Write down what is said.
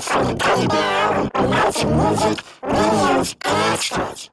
songs from the Teddy Bear album and lots of music, videos, and extras.